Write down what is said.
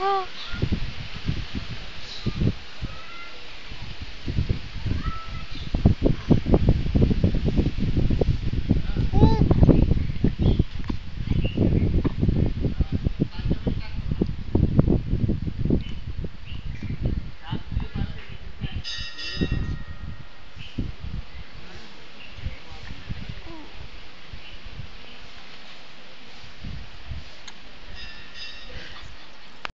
Oh.